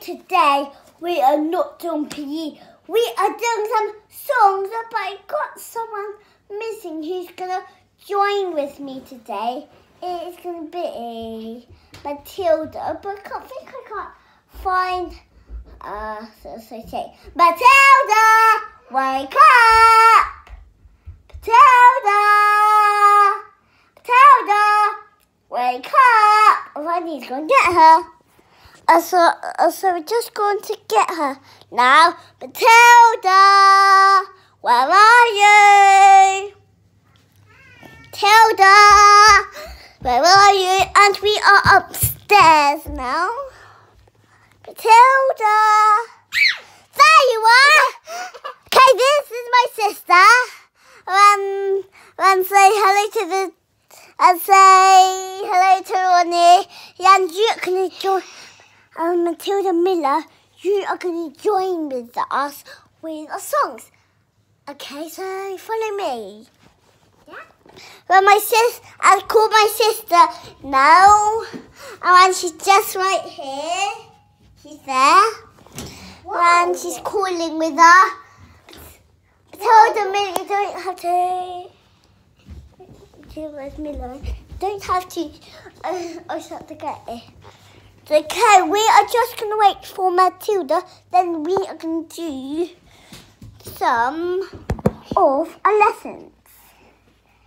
Today we are not doing PE. We are doing some songs, but I got someone missing who's gonna join with me today. It's gonna be Matilda, but I can't think I can't find. Uh, so, so say Matilda, wake up! Matilda, Matilda, wake up! Need to get her. So, uh, so we're just going to get her now. Matilda, where are you? Matilda, where are you? And we are upstairs now. Matilda, there you are. Okay, this is my sister. Um, and say hello to the and say hello to Ronnie. And you're gonna join um, Matilda Miller, you are going to join with us with our songs. Okay, so follow me. Yeah. Well, my sis, I'll call my sister now, and she's just right here. She's there, Whoa. and she's calling with her. Matilda Miller, you don't have to. Matilda Miller, don't have to. Uh, I shut the gate. Okay, we are just going to wait for Matilda. Then we are going to do some of our lessons.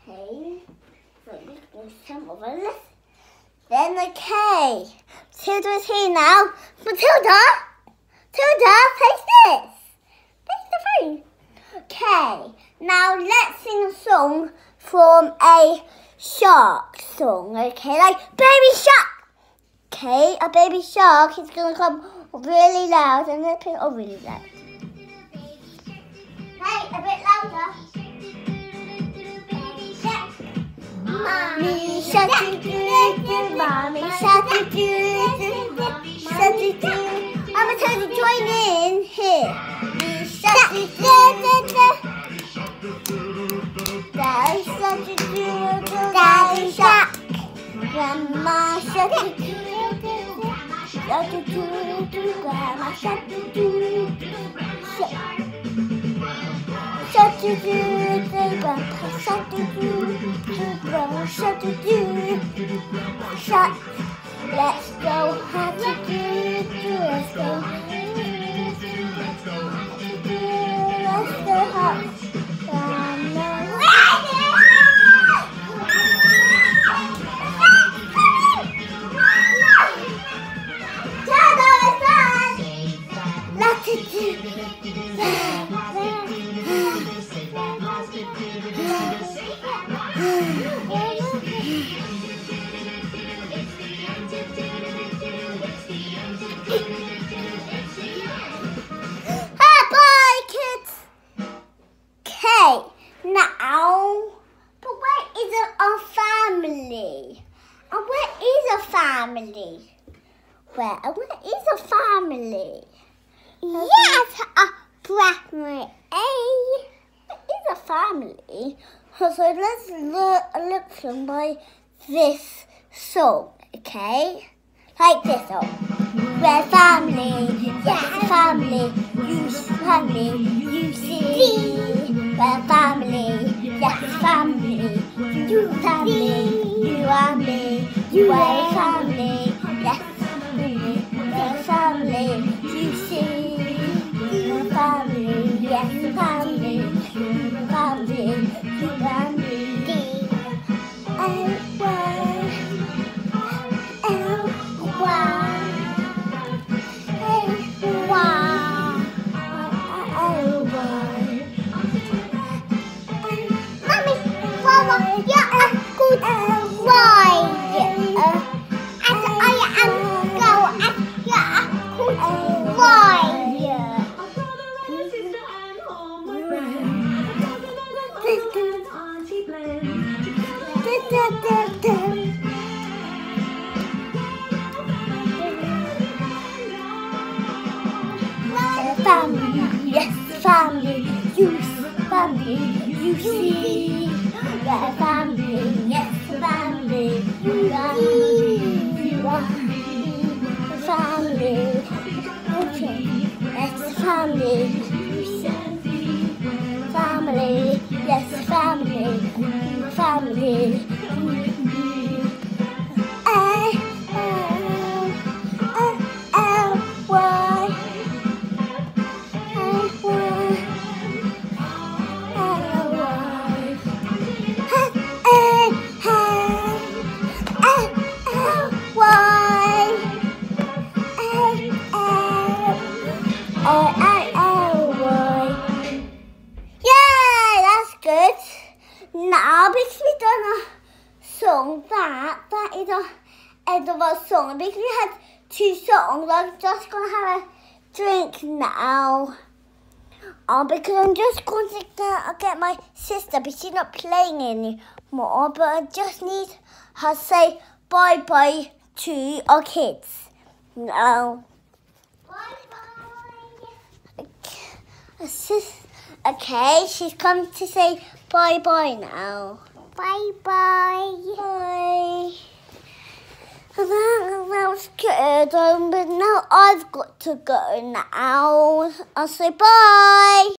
Okay, so some of our lessons. Then, okay, Matilda is here now. Matilda, Matilda, face this. Face the phone. Okay, now let's sing a song from a shark song. Okay, like Baby Shark. Okay, a baby shark is gonna come really loud. I'm gonna put it on really loud. Hey, a bit louder. Mommy shark mommy shark shark. I'm gonna tell you to join in here. Daddy shark Daddy shark. Grandma shark. Shut. Let's go, have to do. Let's go. Family. And where is a family? Where, where is a family? Yes, a primary A. What is a family? So let's look, look from by this song, okay? Like this song. We're family, yes, family, you family, you see. We're family, yes, family, you family, you and me. You are family, family, yes, family, you family, you see. We're family, yes, family, you are, you are. Family. Okay, that's family. Family, yes, family, family. Yeah, that's good. Now, because we done a song that, that is a end of song. Because we had two songs, I'm just going to have a drink now. Um, because I'm just going to get, get my sister, but she's not playing anymore. But I just need her to say bye-bye to our kids. Now. Okay. okay, she's come to say bye-bye now. Bye-bye. Bye. That, that was good, um, but now I've got to go now. I'll say bye.